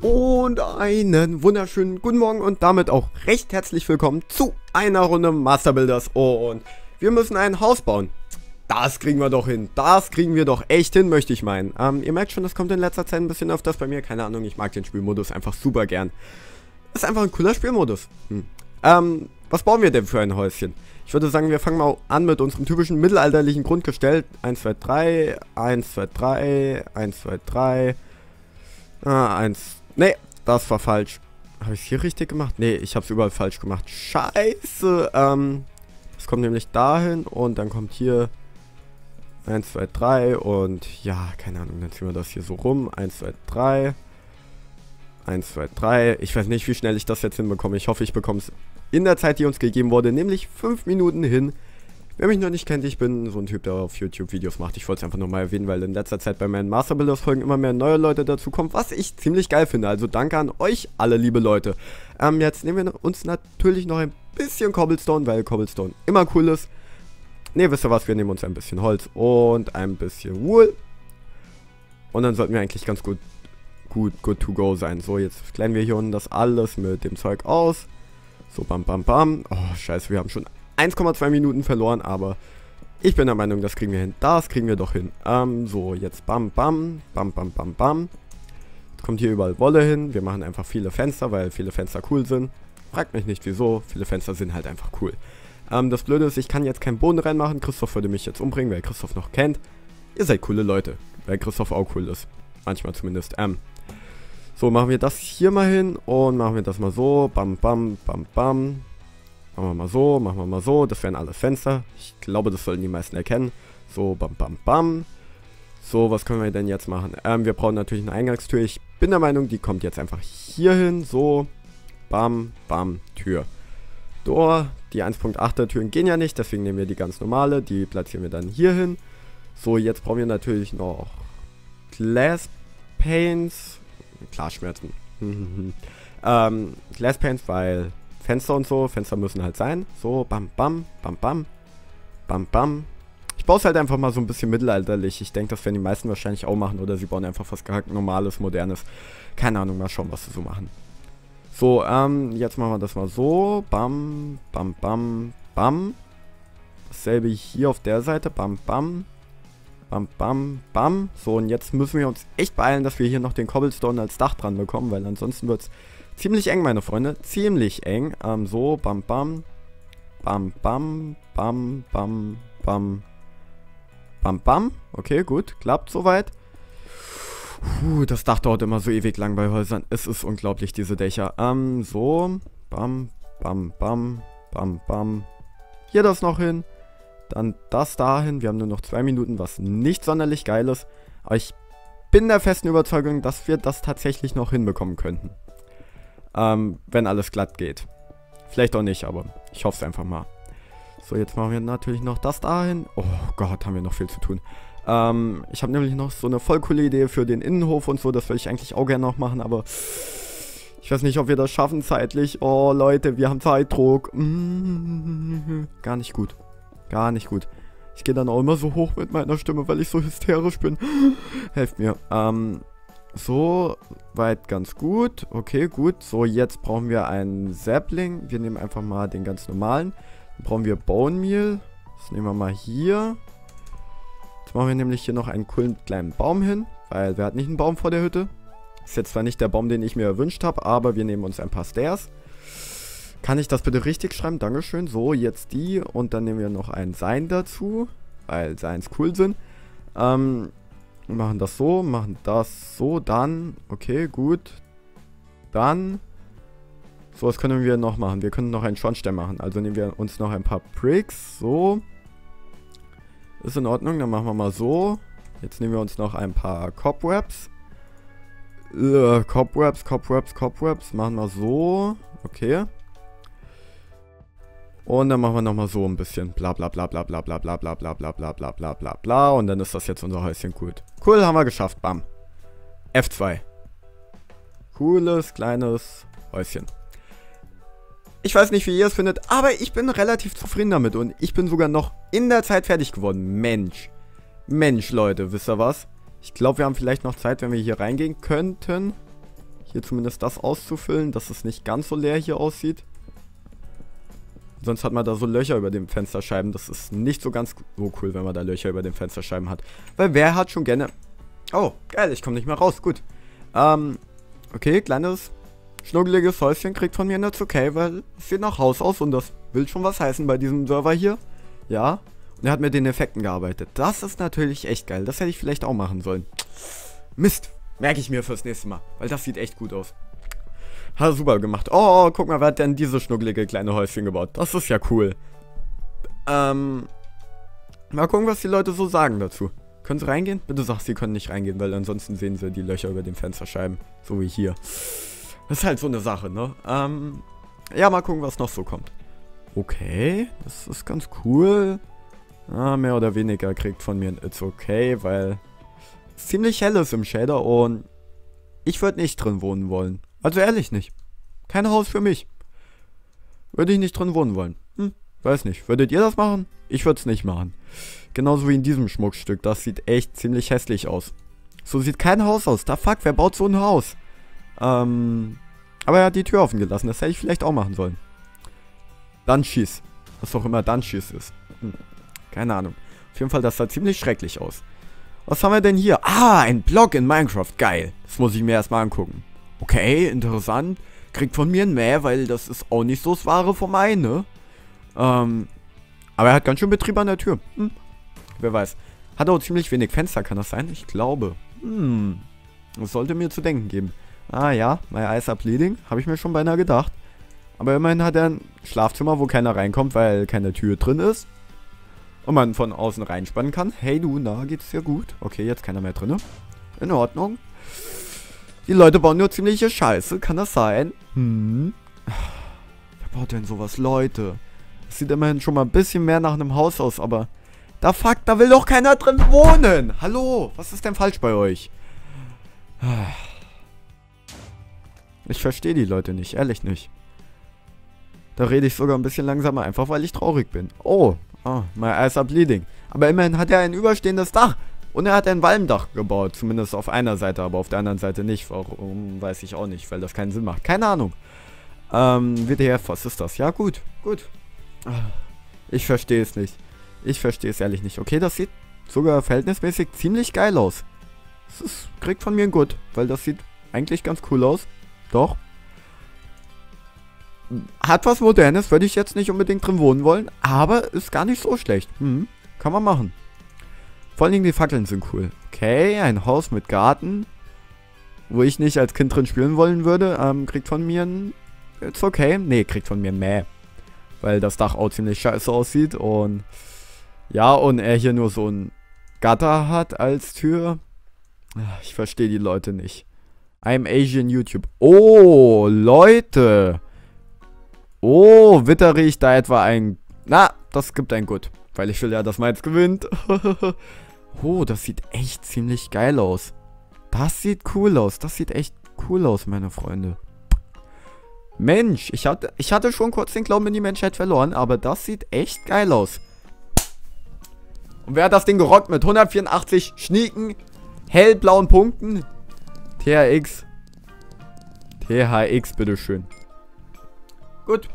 Und einen wunderschönen guten Morgen und damit auch recht herzlich willkommen zu einer Runde Master Builders. Und wir müssen ein Haus bauen. Das kriegen wir doch hin. Das kriegen wir doch echt hin, möchte ich meinen. Ähm, ihr merkt schon, das kommt in letzter Zeit ein bisschen öfters bei mir. Keine Ahnung, ich mag den Spielmodus einfach super gern. Ist einfach ein cooler Spielmodus. Hm. Ähm, was bauen wir denn für ein Häuschen? Ich würde sagen, wir fangen mal an mit unserem typischen mittelalterlichen Grundgestell. 1, 2, 3, 1, 2, 3, 1, 2, 3. Ah, 1. Nee, das war falsch. Habe ich es hier richtig gemacht? Nee, ich habe es überall falsch gemacht. Scheiße. Ähm, das kommt nämlich dahin und dann kommt hier 1, 2, 3 und ja, keine Ahnung, dann ziehen wir das hier so rum. 1, 2, 3. 1, 2, 3. Ich weiß nicht, wie schnell ich das jetzt hinbekomme. Ich hoffe, ich bekomme es in der Zeit, die uns gegeben wurde, nämlich 5 Minuten hin. Wer mich noch nicht kennt, ich bin so ein Typ, der auf YouTube Videos macht. Ich wollte es einfach nochmal erwähnen, weil in letzter Zeit bei meinen Master Builders Folgen immer mehr neue Leute dazu kommen, was ich ziemlich geil finde. Also danke an euch alle, liebe Leute. Ähm, jetzt nehmen wir uns natürlich noch ein bisschen Cobblestone, weil Cobblestone immer cool ist. Ne, wisst ihr was, wir nehmen uns ein bisschen Holz und ein bisschen Wool. Und dann sollten wir eigentlich ganz gut, gut, good to go sein. So, jetzt klären wir hier unten das alles mit dem Zeug aus. So, bam, bam, bam. Oh, scheiße, wir haben schon 1,2 Minuten verloren, aber ich bin der Meinung, das kriegen wir hin. Das kriegen wir doch hin. Ähm, so, jetzt bam, bam, bam, bam, bam, bam. Jetzt kommt hier überall Wolle hin. Wir machen einfach viele Fenster, weil viele Fenster cool sind. Fragt mich nicht wieso, viele Fenster sind halt einfach cool. Ähm, das Blöde ist, ich kann jetzt keinen Boden reinmachen. Christoph würde mich jetzt umbringen, wer Christoph noch kennt. Ihr seid coole Leute, weil Christoph auch cool ist. Manchmal zumindest. Ähm, so, machen wir das hier mal hin und machen wir das mal so. Bam, bam, bam, bam. Machen wir mal so, machen wir mal so. Das wären alles Fenster. Ich glaube, das sollen die meisten erkennen. So, bam, bam, bam. So, was können wir denn jetzt machen? Ähm, wir brauchen natürlich eine Eingangstür. Ich bin der Meinung, die kommt jetzt einfach hier hin. So, bam, bam, Tür. Door. Die 1.8er Türen gehen ja nicht, deswegen nehmen wir die ganz normale. Die platzieren wir dann hier hin. So, jetzt brauchen wir natürlich noch Glass Panes. Klarschmerzen. ähm, Glass Panes, weil Fenster und so. Fenster müssen halt sein. So, bam, bam, bam, bam. Bam, bam. Ich baue es halt einfach mal so ein bisschen mittelalterlich. Ich denke, das werden die meisten wahrscheinlich auch machen. Oder sie bauen einfach was normales, modernes. Keine Ahnung, mal schauen, was sie so machen. So, ähm, jetzt machen wir das mal so. Bam, bam, bam, bam. Dasselbe hier auf der Seite. Bam, bam. Bam, bam, bam. So, und jetzt müssen wir uns echt beeilen, dass wir hier noch den Cobblestone als Dach dran bekommen, weil ansonsten wird es Ziemlich eng, meine Freunde. Ziemlich eng. Ähm, so, bam, bam. Bam, bam, bam, bam, bam. Bam, bam. Okay, gut. Klappt soweit. Puh, das Dach dauert immer so ewig lang bei Häusern. Es ist unglaublich, diese Dächer. Ähm, so. Bam, bam, bam, bam, bam. Hier das noch hin. Dann das dahin. Wir haben nur noch zwei Minuten, was nicht sonderlich geil ist. Aber ich bin der festen Überzeugung, dass wir das tatsächlich noch hinbekommen könnten. Ähm, wenn alles glatt geht. Vielleicht auch nicht, aber ich hoffe es einfach mal. So, jetzt machen wir natürlich noch das dahin. Oh Gott, haben wir noch viel zu tun. Ähm, ich habe nämlich noch so eine voll coole Idee für den Innenhof und so. Das würde ich eigentlich auch gerne noch machen, aber ich weiß nicht, ob wir das schaffen zeitlich. Oh Leute, wir haben Zeitdruck. Mm, gar nicht gut. Gar nicht gut. Ich gehe dann auch immer so hoch mit meiner Stimme, weil ich so hysterisch bin. Helft mir. Ähm, so, weit ganz gut. Okay, gut. So, jetzt brauchen wir einen Sapling. Wir nehmen einfach mal den ganz normalen. Dann brauchen wir Bone Meal. Das nehmen wir mal hier. Jetzt machen wir nämlich hier noch einen coolen kleinen Baum hin. Weil wer hat nicht einen Baum vor der Hütte? Ist jetzt zwar nicht der Baum, den ich mir erwünscht habe, aber wir nehmen uns ein paar Stairs. Kann ich das bitte richtig schreiben? Dankeschön. So, jetzt die. Und dann nehmen wir noch ein Sein dazu. Weil Seins cool sind. Ähm, machen das so, machen das so, dann, okay, gut. Dann, so, was können wir noch machen? Wir können noch einen Schornstein machen. Also nehmen wir uns noch ein paar Bricks, so. Ist in Ordnung, dann machen wir mal so. Jetzt nehmen wir uns noch ein paar Cobwebs. Äh, Cobwebs, Cobwebs, Cobwebs, machen wir so. Okay. Und dann machen wir nochmal so ein bisschen bla bla bla bla bla bla bla bla bla bla bla bla bla bla bla und dann ist das jetzt unser Häuschen gut. Cool, haben wir geschafft, bam. F2. Cooles, kleines Häuschen. Ich weiß nicht, wie ihr es findet, aber ich bin relativ zufrieden damit und ich bin sogar noch in der Zeit fertig geworden. Mensch. Mensch, Leute, wisst ihr was? Ich glaube, wir haben vielleicht noch Zeit, wenn wir hier reingehen könnten. hier zumindest das auszufüllen, dass es nicht ganz so leer hier aussieht. Sonst hat man da so Löcher über den Fensterscheiben. Das ist nicht so ganz so cool, wenn man da Löcher über den Fensterscheiben hat. Weil wer hat schon gerne... Oh, geil, ich komme nicht mehr raus. Gut. Ähm, okay, kleines, schnuggeliges Häuschen kriegt von mir eine okay, weil es sieht nach Haus aus und das will schon was heißen bei diesem Server hier. Ja. Und er hat mit den Effekten gearbeitet. Das ist natürlich echt geil. Das hätte ich vielleicht auch machen sollen. Mist. Merke ich mir fürs nächste Mal. Weil das sieht echt gut aus. Hat super gemacht. Oh, guck mal, wer hat denn diese schnuckelige kleine Häuschen gebaut? Das ist ja cool. Ähm. Mal gucken, was die Leute so sagen dazu. Können sie reingehen? Bitte sag, sie können nicht reingehen, weil ansonsten sehen sie die Löcher über den Fensterscheiben. So wie hier. Das ist halt so eine Sache, ne? Ähm. Ja, mal gucken, was noch so kommt. Okay, das ist ganz cool. Ah, mehr oder weniger kriegt von mir ein It's okay, weil es ziemlich hell ist im Shader und ich würde nicht drin wohnen wollen. Also ehrlich nicht. Kein Haus für mich. Würde ich nicht drin wohnen wollen. Hm, weiß nicht. Würdet ihr das machen? Ich würde es nicht machen. Genauso wie in diesem Schmuckstück. Das sieht echt ziemlich hässlich aus. So sieht kein Haus aus. Da fuck, wer baut so ein Haus? Ähm, aber er hat die Tür offen gelassen. Das hätte ich vielleicht auch machen sollen. Dunchies. Was auch immer Dunchies ist. Hm, keine Ahnung. Auf jeden Fall, das sah ziemlich schrecklich aus. Was haben wir denn hier? Ah, ein Block in Minecraft. Geil. Das muss ich mir erstmal angucken. Okay, interessant. Kriegt von mir ein Mäh, weil das ist auch nicht so das Wahre vom einen, ne? Ähm, aber er hat ganz schön Betrieb an der Tür. Hm. Wer weiß. Hat auch ziemlich wenig Fenster, kann das sein? Ich glaube. Hm. Das sollte mir zu denken geben. Ah ja, my eyes are bleeding. Habe ich mir schon beinahe gedacht. Aber immerhin hat er ein Schlafzimmer, wo keiner reinkommt, weil keine Tür drin ist. Und man von außen reinspannen kann. Hey du, na, geht's dir gut? Okay, jetzt keiner mehr drin. In Ordnung. Die Leute bauen nur ziemliche Scheiße. Kann das sein? Hm. Wer baut denn sowas? Leute. Das sieht immerhin schon mal ein bisschen mehr nach einem Haus aus, aber... Da fuck, da will doch keiner drin wohnen. Hallo, was ist denn falsch bei euch? Ich verstehe die Leute nicht, ehrlich nicht. Da rede ich sogar ein bisschen langsamer, einfach weil ich traurig bin. Oh, oh my eyes are bleeding. Aber immerhin hat er ein überstehendes Dach. Und er hat ein Walmdach gebaut, zumindest auf einer Seite, aber auf der anderen Seite nicht. Warum, weiß ich auch nicht, weil das keinen Sinn macht. Keine Ahnung. Ähm, WDF, was ist das? Ja, gut, gut. Ich verstehe es nicht. Ich verstehe es ehrlich nicht. Okay, das sieht sogar verhältnismäßig ziemlich geil aus. Das ist, kriegt von mir ein Gut, weil das sieht eigentlich ganz cool aus. Doch. Hat was Modernes, würde ich jetzt nicht unbedingt drin wohnen wollen, aber ist gar nicht so schlecht. Hm, kann man machen. Vor allen Dingen die Fackeln sind cool. Okay, ein Haus mit Garten. Wo ich nicht als Kind drin spielen wollen würde. Ähm, kriegt von mir ein... Ist okay. Nee, kriegt von mir ein Mäh. Weil das Dach auch ziemlich scheiße aussieht. Und... Ja, und er hier nur so ein Gatter hat als Tür. Ich verstehe die Leute nicht. I'm Asian YouTube. Oh, Leute. Oh, wittere ich da etwa ein... Na, das gibt ein Gut. Weil ich will ja, dass meins gewinnt. Oh, das sieht echt ziemlich geil aus. Das sieht cool aus. Das sieht echt cool aus, meine Freunde. Mensch, ich hatte, ich hatte schon kurz den Glauben in die Menschheit verloren, aber das sieht echt geil aus. Und wer hat das Ding gerockt mit 184 schnieken, hellblauen Punkten? THX. THX, bitteschön. Gut.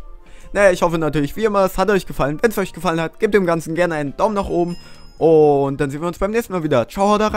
Naja, ich hoffe natürlich wie immer, es hat euch gefallen. Wenn es euch gefallen hat, gebt dem Ganzen gerne einen Daumen nach oben. Und dann sehen wir uns beim nächsten Mal wieder. Ciao, haut rein.